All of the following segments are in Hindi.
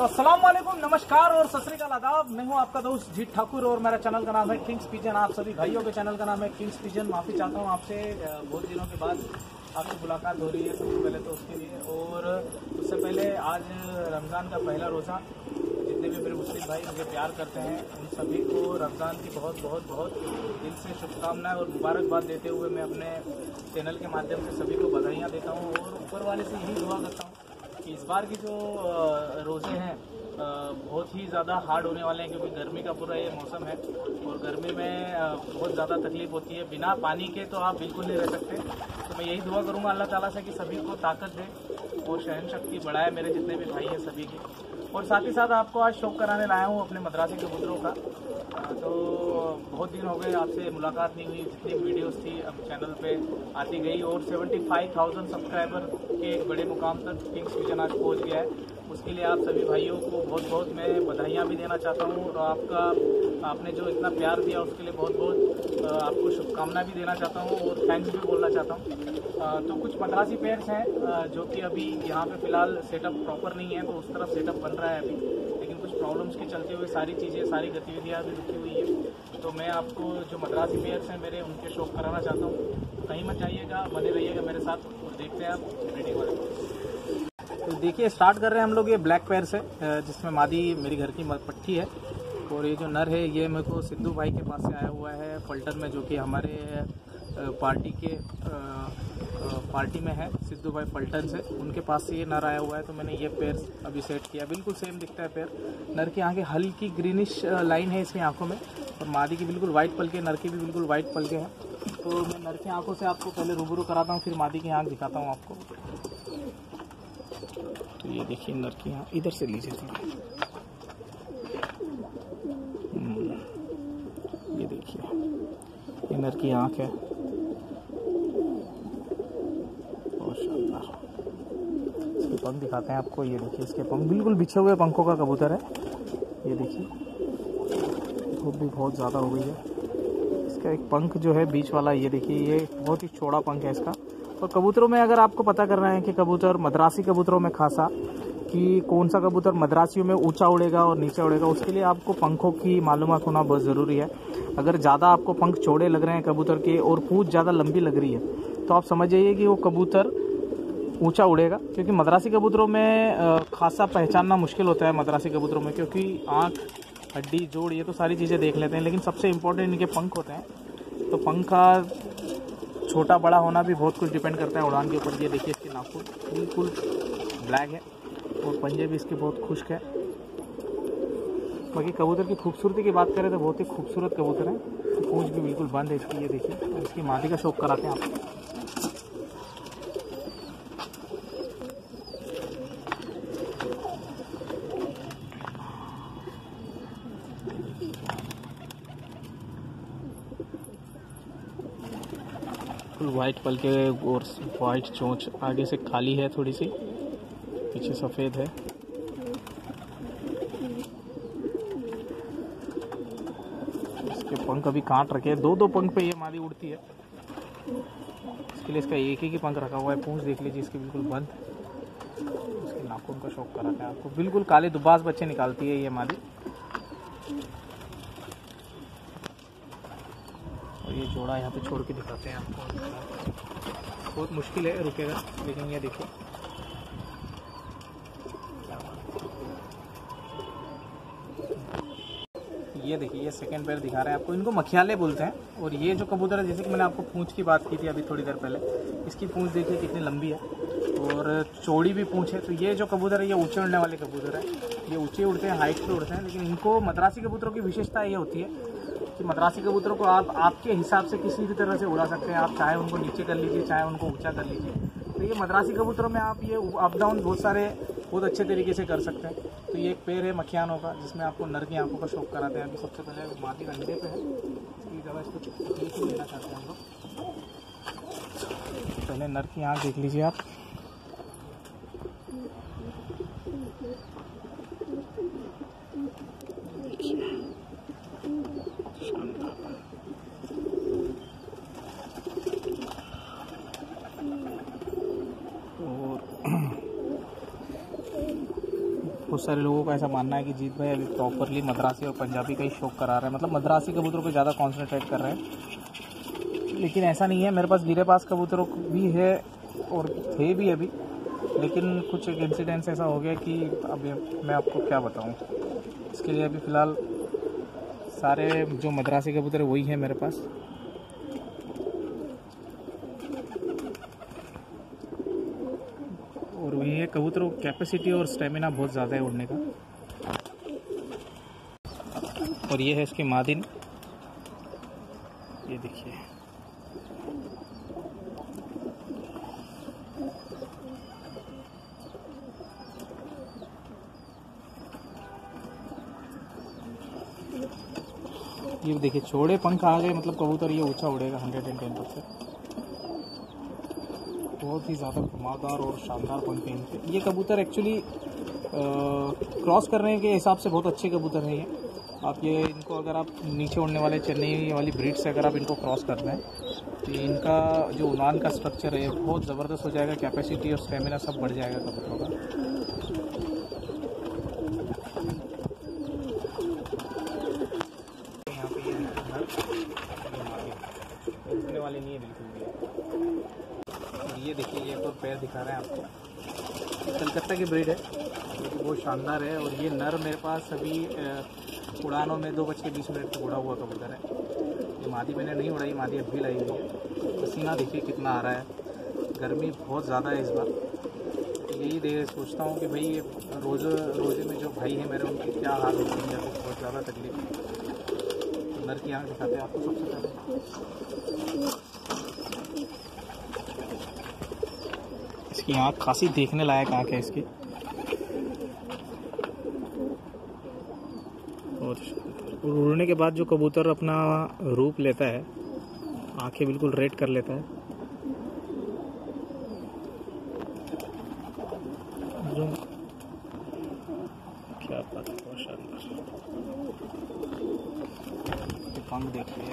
तो वालेकुम, नमस्कार और सत श्रीकाल आदाब। मैं हूँ आपका दोस्त जीत ठाकुर और मेरा चैनल का नाम है किंग्स पिजन आप सभी भाइयों के चैनल का नाम है किंग्स पिजन माफ़ी चाहता हूँ आपसे बहुत दिनों के बाद आपसे मुलाकात हो रही है सबसे पहले तो उसके लिए। और उससे पहले आज रमज़ान का पहला रोज़ा, जितने भी मेरे मुस्लिम भाई मुझे प्यार करते हैं, उन सभी को रमज़ान की बहुत बहुत बहुत दिल से शुभकामनाएँ और मुबारकबाद देते हुए मैं अपने चैनल के माध्यम से सभी को बधाइयाँ देता हूँ और ऊपर वाले से यही दुआ करता हूँ इस बार की जो रोज़े हैं बहुत ही ज़्यादा हार्ड होने वाले हैं क्योंकि गर्मी का पूरा ये मौसम है और गर्मी में बहुत ज़्यादा तकलीफ़ होती है। बिना पानी के तो आप बिल्कुल नहीं रह सकते। तो मैं यही दुआ करूँगा अल्लाह ताला से कि सभी को ताकत दे और सहन शक्ति बढ़ाए मेरे जितने भी भाई हैं सभी की। और साथ ही साथ आपको आज शौक कराने लाया हूँ अपने मद्रासी कबूतरों का। तो बहुत दिन हो गए आपसे मुलाकात नहीं हुई जितनी वीडियोस थी अब चैनल पे आती गई और 75,000 सब्सक्राइबर के एक बड़े मुकाम तक किंग्स विजन आज पहुँच गया है। उसके लिए आप सभी भाइयों को बहुत बहुत मैं बधाइयाँ भी देना चाहता हूँ और आपका, आपने जो इतना प्यार दिया उसके लिए बहुत बहुत आपको शुभकामना भी देना चाहता हूँ और थैंक्स भी बोलना चाहता हूँ। तो कुछ मद्रासी पेयर्स हैं जो कि अभी यहाँ पे फ़िलहाल सेटअप प्रॉपर नहीं है तो उस तरफ़ सेटअप बन रहा है अभी। लेकिन कुछ प्रॉब्लम्स के चलते हुए सारी चीज़ें, सारी गतिविधियाँ अभी रुकी हुई है। तो मैं आपको जो मद्रासी पेयर्स हैं मेरे, उनके शौक कराना चाहता हूँ। कहीं मत जाइएगा, बने रहिएगा मेरे साथ। देखते हैं आप ब्रीडिंग वाले तो देखिए स्टार्ट कर रहे हैं हम लोग ये ब्लैक पैर से जिसमें मादी मेरी घर की पट्टी है। और ये जो नर है, ये मेरे को सिद्धू भाई के पास से आया हुआ है पल्टन में, जो कि हमारे पार्टी के पार्टी में है, सिद्धू भाई पल्टन से। उनके पास से ये नर आया हुआ है तो मैंने ये पैर अभी सेट किया। बिल्कुल सेम दिखता है पैर नर की आँखें हल्की ग्रीनिश लाइन है इसकी आँखों में। और मादी की बिल्कुल वाइट पलके नर की भी बिल्कुल वाइट पलके हैं। तो मैं नर की आँखों से आपको पहले रूबरू कराता हूँ फिर मादी की आँख दिखाता हूँ आपको। तो ये देखिए नर की आँख इधर से लीजिए थोड़ा। हम्म, ये देखिए ये नर की आँख है। इसके पंख दिखाते हैं आपको ये देखिए इसके पंख बिल्कुल बिछे हुए पंखों का कबूतर है। ये देखिए धूप भी बहुत ज़्यादा हो गई है। इसका एक पंख जो है बीच वाला, ये देखिए, ये बहुत ही चौड़ा पंख है इसका। और कबूतरों में अगर आपको पता करना है कि कबूतर, मद्रासी कबूतरों में खासा, कि कौन सा कबूतर मद्रासियों में ऊँचा उड़ेगा और नीचे उड़ेगा, उसके लिए आपको पंखों की मालूम होना बहुत ज़रूरी है। अगर ज़्यादा आपको पंख चौड़े लग रहे हैं कबूतर के और पूछ ज़्यादा लंबी लग रही है तो आप समझ जाइए कि वो कबूतर ऊँचा उड़ेगा, क्योंकि मद्रासी कबूतरों में खासा पहचानना मुश्किल होता है मद्रासी कबूतरों में, क्योंकि आँख हड्डी, जोड़, ये तो सारी चीज़ें देख लेते हैं, लेकिन सबसे इम्पोर्टेंट इनके पंख होते हैं। तो पंख का छोटा बड़ा होना भी बहुत कुछ डिपेंड करता है उड़ान के ऊपर। ये देखिए इसके नाखून, बिल्कुल ब्लैक है और पंजे भी इसके बहुत खुश्क है। बाकी कबूतर की खूबसूरती की बात करें तो बहुत ही खूबसूरत कबूतर है। पूंछ भी बिल्कुल बंद है इसकी, ये देखिए। इसकी मादी का शौक कराते हैं आपको वाइट पल के और वाइट चोंच आगे से काली है थोड़ी सी। पीछे सफ़ेद है। इसके पंख अभी काट रखे हैं। दो दो पंख पे ये मादी उड़ती है। इसके लिए इसका एक ही पंख रखा हुआ है। पूंछ देख लीजिए, इसके बिल्कुल बंद। इसके नाखून का शौक कराते हैं आपको। बिल्कुल काले दुबास बच्चे निकालती है ये मादी और ये जोड़ा यहाँ पे छोड़ के दिखाते हैं आपको। बहुत मुश्किल है, रुकेगा, लेकिन ये देखिए। ये देखिए, ये सेकंड पैर दिखा रहे हैं आपको। इनको मखियाले बोलते हैं। और ये जो कबूतर है, जैसे कि मैंने आपको पूंछ की बात की थी अभी थोड़ी देर पहले, इसकी पूंछ देखिए कितनी लंबी है। और चौड़ी भी पूंछ है तो ये जो कबूतर है, ये ऊँचे उड़ने वाले कबूतर है। ये ऊँचे उड़ते हैं हाइट पे उड़ते हैं, लेकिन इनको मद्रासी कबूतरों की विशेषता ये होती है कि मद्रासी कबूतरों को आप, आपके हिसाब से किसी भी तरह से उड़ा सकते हैं। आप चाहे उनको नीचे कर लीजिए, चाहे उनको ऊँचा कर लीजिए। तो ये मद्रासी कबूतरों में आप ये अप डाउन बहुत सारे, बहुत अच्छे तरीके से कर सकते हैं। तो ये एक पेड़ है मखियानों का, जिसमें आपको नर की आँखों का शौक कराते हैं। अभी सबसे पहले मादी अंडे पे है। इसकी जगह इसको तकलीफ़ लेना चाहते हैं हम लोग। पहले नर की आँख देख लीजिए आप। सारे लोगों का ऐसा मानना है कि जीत भाई अभी प्रॉपरली मद्रासी और पंजाबी का ही शौक करा रहे हैं। मतलब मद्रासी कबूतरों पे ज़्यादा कॉन्सेंट्रेट कर रहे हैं। लेकिन ऐसा नहीं है, मेरे पास गिरे पास कबूतरों भी है और थे भी अभी। लेकिन कुछ एक इंसिडेंस ऐसा हो गया कि अभी मैं आपको क्या बताऊँ। इसके लिए अभी फ़िलहाल सारे जो मद्रासी कबूतर वही हैं मेरे पास। कबूतरों कैपेसिटी और स्टेमिना बहुत ज़्यादा है उड़ने का। और ये है इसकी मादिन। ये देखिए। ये देखिए छोड़े पंख आ गए मतलब कबूतर ये ऊँचा उड़ेगा हंड्रेड एंड टेन परसेंट बहुत ही ज़्यादा घुमावदार और शानदार पंख हैं। ये कबूतर एक्चुअली क्रॉस करने के हिसाब से बहुत अच्छे कबूतर हैं ये। आप ये इनको अगर आप नीचे उड़ने वाले, चेन्नई वाली ब्रीड से अगर आप इनको क्रॉस कर रहे हैं तो इनका जो उड़ान का स्ट्रक्चर है, बहुत ज़बरदस्त हो जाएगा कैपेसिटी और स्टेमिना सब बढ़ जाएगा कबूतरों का यहाँ पे ये नर, ये मादी। उड़ने वाले नहीं है बिल्कुल भी और ये देखिए ये तो पैर दिखा रहे हैं आपको कलकत्ता की ब्रीड है। बहुत शानदार है और ये नर मेरे पास अभी उड़ानों में दो बज के बीस मिनट तक उड़ा हुआ कबूतर है। ये मादी मैंने नहीं उड़ाई, मादी अभी लाई हुई है। पसीना देखिए कितना आ रहा है। गर्मी बहुत ज़्यादा है इस बार। यही दे सोचता हूँ कि भाई ये रोज़, रोज़े में जो भाई हैं मेरे, उनकी क्या हाल होती है बहुत ज़्यादा तकलीफ़ है। तो नर की आँख दिखाते हैं आपको सबसे पहले। इसकी आँख खासी देखने लायक आँख है इसकी और और उड़ने के बाद जो कबूतर अपना रूप लेता है, आँखें बिल्कुल रेड कर लेता है। जो क्या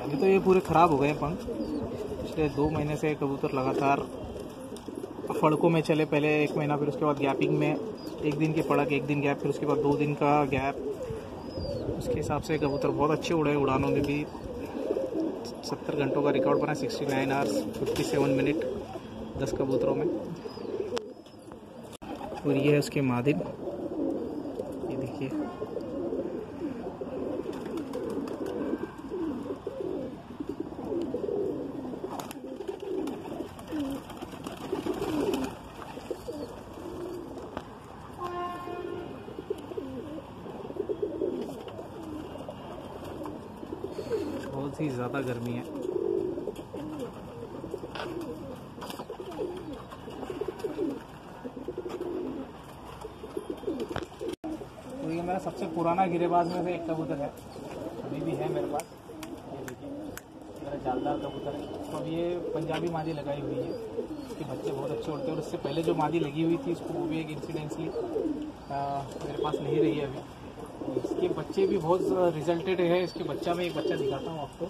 अभी तो ये पूरे ख़राब हो गए पंख। पिछले दो महीने से कबूतर लगातार फड़कों में चले, पहले एक महीना, फिर उसके बाद गैपिंग में, एक दिन की फड़क, एक दिन गैप, फिर उसके बाद दो दिन का गैप। उसके हिसाब से कबूतर बहुत अच्छे उड़े उड़ानों में भी। सत्तर घंटों का रिकॉर्ड बना sixty nine hours fifty seven minute दस कबूतरों में। और ये है उसके मादिन ये देखिए बहुत ही ज़्यादा गर्मी है। तो ये मेरा सबसे पुराना गिरेबाज में से एक कबूतर है। अभी भी है मेरे पास। ये देखिए, मेरा जालदार कबूतर है। तो अब ये पंजाबी मादी लगाई हुई है। इसके बच्चे बहुत अच्छे उड़ते हैं और इससे पहले जो मादी लगी हुई थी, इसको वो भी एक इंसिडेंसली मेरे पास नहीं रही है अभी। इसके बच्चे भी बहुत रिजल्टेड है। इसके बच्चा में एक बच्चा दिखाता हूँ आपको।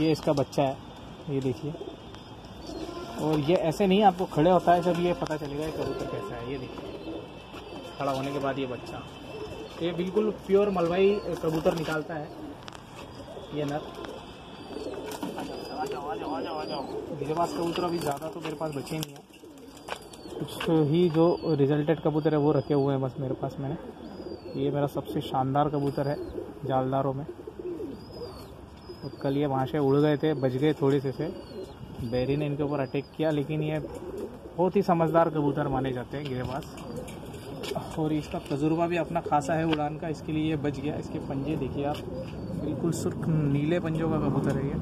ये इसका बच्चा है। ये देखिए। और ये ऐसे नहीं, आपको खड़े होता है जब ये पता चलेगा कबूतर कैसा है। ये देखिए। खड़ा होने के बाद ये बच्चा। ये बिल्कुल प्योर मलवाई कबूतर निकालता है। ये नर। मेरे पास कबूतर अभी ज़्यादा तो मेरे पास बचे नहीं हैं। कुछ ही जो रिजल्टेड कबूतर है, वो रखे हुए हैं बस मेरे पास मैंने। ये मेरा सबसे शानदार कबूतर है, जालदारों में। और कल ये वहाँ से उड़ गए थे, बच गए थोड़े से से। बैरी ने इनके ऊपर अटैक किया, लेकिन ये बहुत ही समझदार कबूतर माने जाते हैं गिरेबाज और इसका तजुर्बा भी अपना खासा है उड़ान का। इसके लिए ये बच गया। इसके पंजे देखिए आप। बिल्कुल सुर्ख नीले पंजों का कबूतर है ये।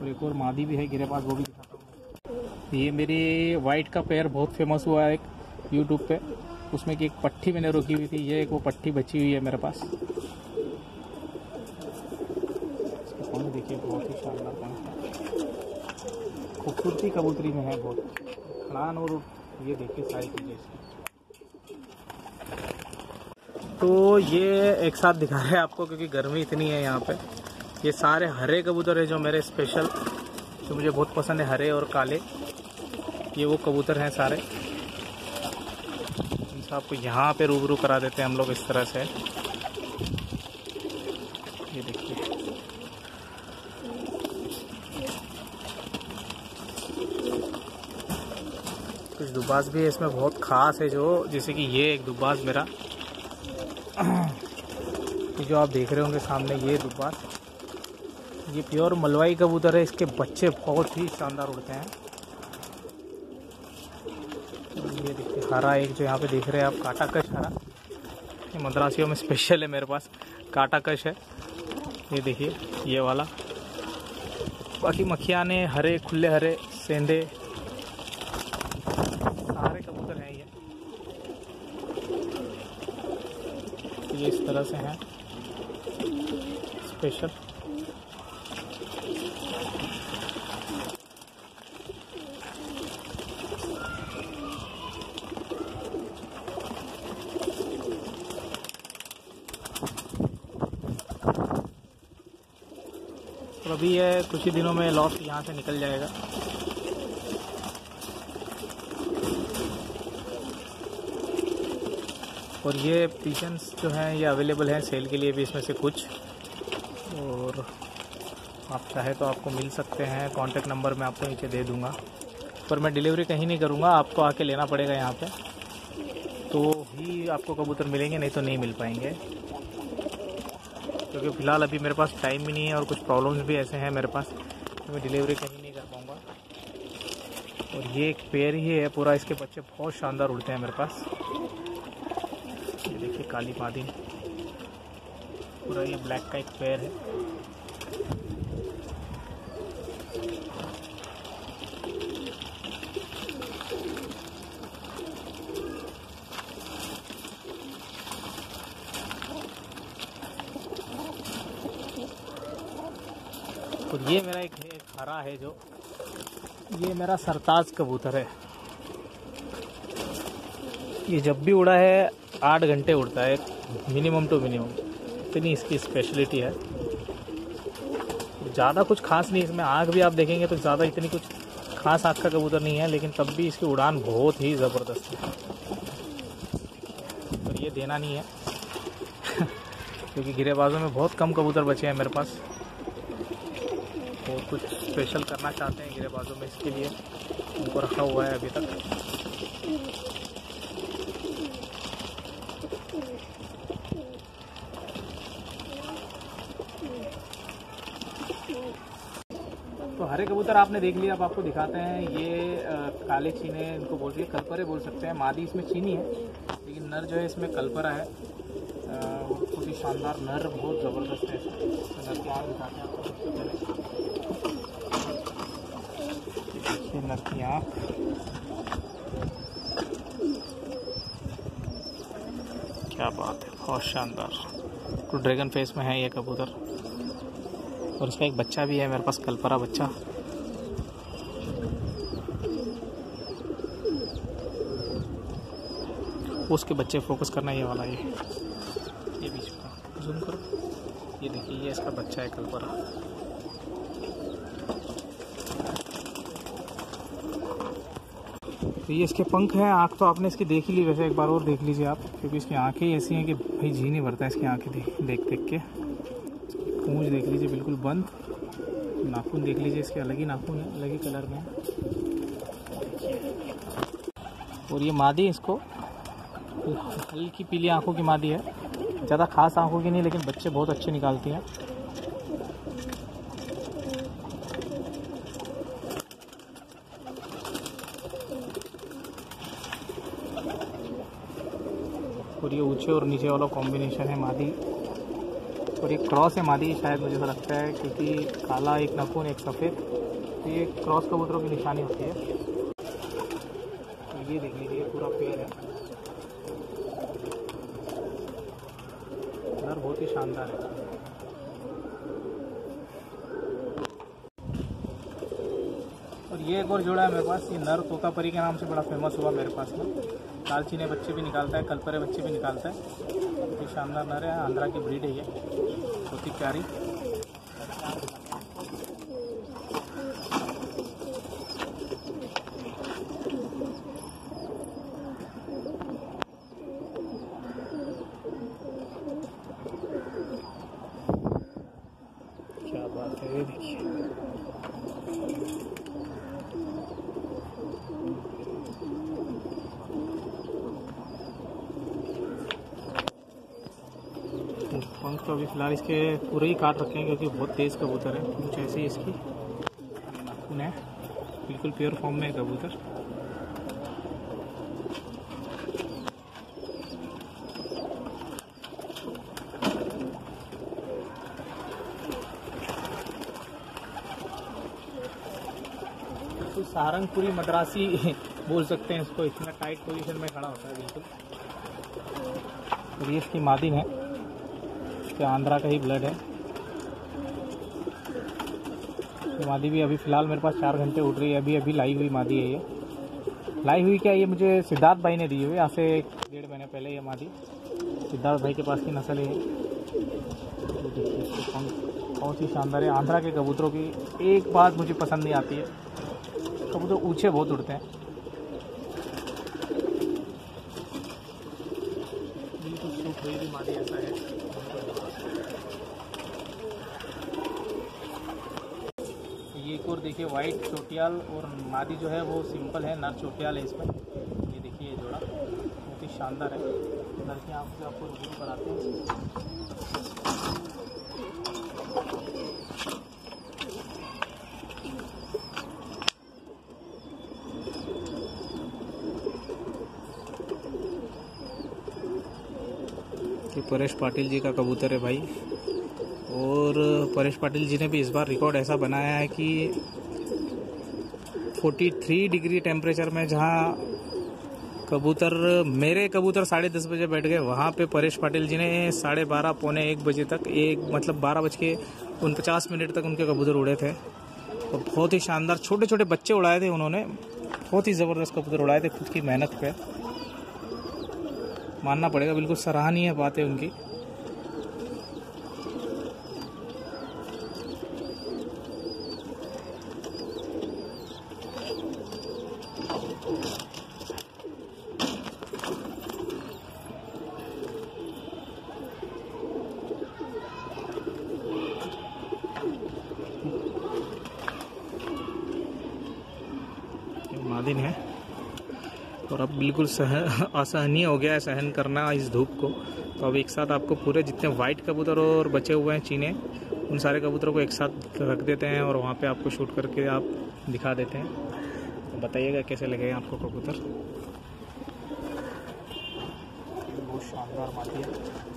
और एक और मादी भी है, गिरेबाज, वो भी दिखाता हूँ। ये मेरी वाइट का पेयर बहुत फ़ेमस हुआ है एक यूट्यूब पे। उसमें की एक पट्टी मैंने रोकी हुई थी। ये एक वो पट्टी बची हुई है मेरे पास। देखिए, बहुत ही शानदार खूबसूरती कबूतरी में है बहुत। खड़ान और ये देखिए सारी चीज़ें इसकी। तो ये एक साथ दिखा रहे हैं आपको क्योंकि गर्मी इतनी है यहाँ पे। ये सारे हरे कबूतर है जो मेरे स्पेशल जो मुझे बहुत पसंद है, हरे और काले। ये वो कबूतर हैं सारे। आपको यहाँ पे रूबरू करा देते हैं हम लोग इस तरह से ये देखिए दुबास भी है इसमें बहुत ख़ास है जो, जैसे कि ये एक दुबास मेरा। जो आप देख रहे होंगे सामने, ये दुबास। ये प्योर मलवाई कबूतर है, इसके बच्चे बहुत ही शानदार उड़ते हैं। ये देखिए, हरा एक जो यहाँ पे देख रहे हैं आप काटा कश हरा। ये मद्रासियों में स्पेशल है मेरे पास काटा कश है। ये देखिए, ये वाला। बाकी मखियाने हरे, खुले हरे, सेंधे सारे कबूतर हैं ये तरह से हैं। स्पेशल तो अभी ये कुछ ही दिनों में लॉस यहाँ से निकल जाएगा। और ये पिजन्स जो हैं, ये अवेलेबल हैं सेल के लिए भी इसमें से कुछ। और आप चाहे तो आपको मिल सकते हैं कांटेक्ट नंबर मैं आपको नीचे दे दूँगा। पर मैं डिलीवरी कहीं नहीं करूँगा, आपको आके लेना पड़ेगा यहाँ पे। तो ही आपको कबूतर मिलेंगे, नहीं तो नहीं मिल पाएँगे। क्योंकि फ़िलहाल अभी मेरे पास टाइम भी नहीं है और कुछ प्रॉब्लम्स भी ऐसे हैं मेरे पास तो मैं डिलीवरी कहीं नहीं कर पाऊँगा। और ये एक पेड़ ही है, पूरा इसके बच्चे बहुत शानदार उड़ते हैं मेरे पास। काली मादी पूरा ये ब्लैक का एक पैर है। और ये मेरा एक, एक हरा है जो। ये मेरा सरताज कबूतर है। ये जब भी उड़ा है आठ घंटे उड़ता है मिनिमम टू मिनिमम इतनी इसकी स्पेशलिटी है। ज़्यादा कुछ खास नहीं, इसमें आँख भी आप देखेंगे तो ज़्यादा इतनी कुछ खास आँख का कबूतर नहीं है, लेकिन तब भी इसकी उड़ान बहुत ही ज़बरदस्त है। और ये देना नहीं है। क्योंकि गिरेबाजों में बहुत कम कबूतर बचे हैं मेरे पास। तो कुछ स्पेशल करना चाहते हैं गिरेबाजों में इसके लिए। उनको रखा हुआ है अभी तक तो हरे कबूतर आपने देख लिया अब आपको दिखाते हैं। ये आ, काले चीने इनको बोलते हैं कलपरे बोल सकते हैं। मादी इसमें चीनी है लेकिन नर जो है इसमें कलपरा है। बहुत ही शानदार नर बहुत ज़बरदस्त है नर की दिखाते हैं नर की आँख। क्या बात है बहुत शानदार। तो ड्रैगन फेस में है ये कबूतर। और उसका एक बच्चा भी है, मेरे पास कलपरा बच्चा। उसके बच्चे फोकस करना ये वाला ये ये बीच में जूम करो। ये देखिए, ये इसका बच्चा है कलपरा तो ये इसके पंख हैं, आँख तो आपने इसकी देख ही ली, वैसे एक बार और देख लीजिए आप, क्योंकि इसकी आँखें ऐसी हैं कि भाई जी नहीं भरता है इसकी आँखें देख देख देख के। पूंछ देख लीजिए, बिल्कुल बंद। नाखून देख लीजिए, इसके अलग ही नाखून है, अलग ही कलर में और ये मादी इसको हल्की पीली आँखों की मादी है। ज़्यादा खास आँखों की नहीं, लेकिन बच्चे बहुत अच्छे निकालती हैं। और ये ऊँचे और नीचे वाला कॉम्बिनेशन है मादी। और एक क्रॉस है मादी, शायद मुझे लगता है, क्योंकि काला, एक नखून एक सफ़ेद। तो ये क्रॉस कबूतरों की निशानी होती है। तो ये देख लीजिए, पूरा पेड़ है। कलर बहुत ही शानदार है। और और ये एक और जोड़ा है मेरे पास, ये नर तोतापरी के नाम से बड़ा फ़ेमस हुआ मेरे पास में। दालचीने बच्चे भी निकालता है, कलपरे बच्चे भी निकालता है। ये शानदार नर है। आंध्रा की ब्रीड है ये। बहुत ही प्यारी क्या बात है ये देखिए पंख तो अभी फ़िलहाल इसके पूरे ही काट रखे हैं क्योंकि बहुत तेज़ कबूतर है, कुछ ऐसी इसकी। नाखून है बिल्कुल प्योर फॉर्म में है कबूतर। तो मद्रासी बोल सकते हैं इसको, इतना टाइट पोजीशन में खड़ा होता है बिल्कुल। और ये इसकी मादिन है। इसके आंध्रा का ही ब्लड है। ये मादी भी अभी फ़िलहाल मेरे पास चार घंटे उठ रही है, अभी अभी लाई हुई मादी है ये। लाई हुई क्या ये मुझे सिद्धार्थ भाई ने दी हुई यहाँ से डेढ़ महीने पहले ये मादी। सिद्धार्थ भाई के पास की नस्ल है। बहुत ही शानदार है। आंध्रा के कबूतरों की एक बात मुझे पसंद नहीं आती है। कबूतर ऊँचे बहुत उड़ते हैं। बिल्कुल सूट हुई भी मादी ऐसा है ये एक और देखिए वाइट चोटियाल और मादी जो है वो सिंपल है, नर चोटियाल है इसमें। ये देखिए ये जोड़ा, बहुत ही शानदार है। लड़के आपसे आपको रिव्यू कराते हैं। परेश पाटिल जी का कबूतर है भाई। परेश पाटिल जी ने भी इस बार रिकॉर्ड ऐसा बनाया है कि 43 डिग्री टेम्परेचर में जहाँ कबूतर, मेरे कबूतर साढ़े दस बजे बैठ गए, वहाँ पे परेश पाटिल जी ने साढ़े बारह, पौने एक बजे तक, एक मतलब बारह बज के उनपचास मिनट तक उनके कबूतर उड़े थे। और बहुत ही शानदार छोटे छोटे बच्चे उड़ाए थे उन्होंने। बहुत ही ज़बरदस्त कबूतर उड़ाए थे, खुद की मेहनत पे। मानना पड़ेगा, बिल्कुल सराहनीय बात है उनकी। ये मादिन है। और अब बिल्कुल सह, असहनीय हो गया है सहन करना इस धूप को। तो अब एक साथ आपको पूरे जितने वाइट कबूतर और बचे हुए हैं चीने, उन सारे कबूतरों को एक साथ रख देते हैं और वहाँ पे आपको शूट करके आप दिखा देते हैं। तो बताइएगा कैसे लगेगा आपको कबूतर? बहुत शानदार माटी है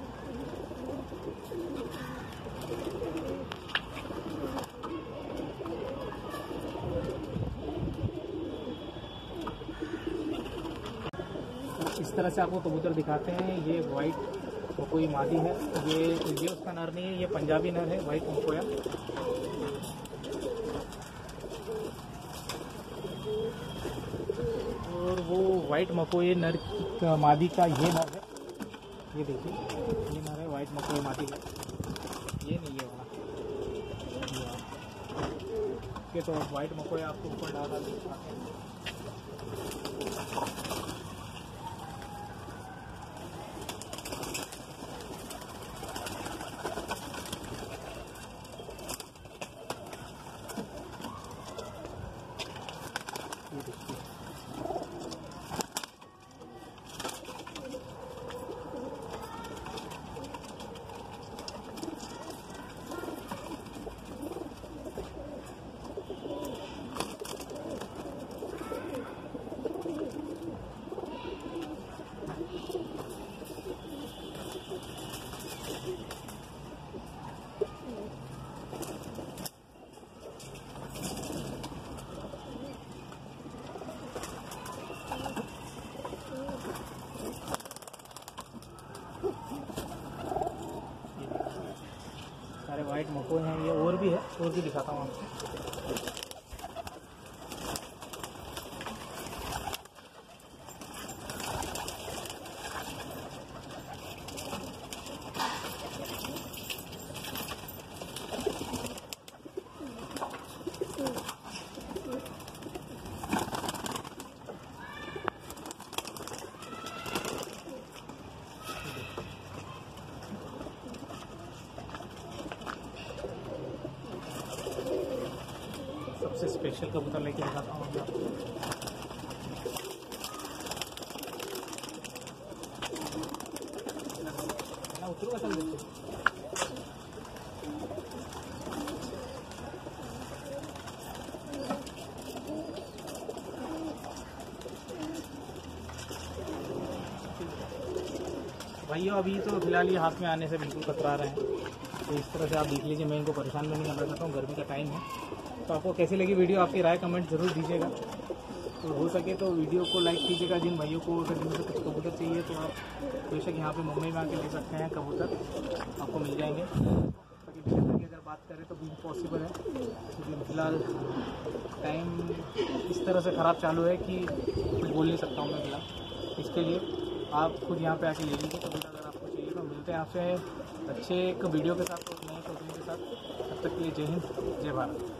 इस तरह से आपको कबूतर दिखाते हैं। ये वाइट मकोई मादी है। ये ये उसका नर नहीं है, ये पंजाबी नर है वाइट मकोया और वो वाइट मकोई नर का, मादी का ये नर है। ये देखिए, ये नर है वाइट मकोई मादी का। ये नहीं है वाला। ओके तो वाइट मकोई आपको ऊपर डाल दिखाते हैं ये देखिए ये देखिए सारे वाइट मकोए हैं ये और भी है और भी दिखाता हूँ आपको सबसे स्पेशल कबूतर लेके दिखाता हूँ आपको। उतरूँगा देखो अभी तो फ़िलहाल ये हाथ में आने से बिल्कुल कतरा रहे हैं। तो इस तरह से आप देख लीजिए मैं इनको परेशान भी नहीं करना चाहता हूँ गर्मी का टाइम है। तो आपको कैसी लगी वीडियो, आपकी राय कमेंट ज़रूर दीजिएगा। तो हो सके तो वीडियो को लाइक कीजिएगा। जिन भाइयों को अगर जिनमें से कुछ कबूतर चाहिए तो आप बेशक यहाँ पे मुंबई में आके ले सकते हैं कबूतर। आपको मिल जाएँगे। की अगर बात करें तो भी पॉसिबल है। क्योंकि फ़िलहाल टाइम इस तरह से ख़राब चालू है कि कुछ बोल नहीं सकता हूँ मैं फ़िलहाल। इसके लिए आप खुद यहाँ पे आके ले लीजिए। कबूतर अगर आपको चाहिए तो मिलते हैं आपसे अच्छे एक वीडियो के साथ और नए शॉपिंग के साथ। तब तक के लिए जय हिंद, जय भारत।